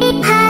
Hi.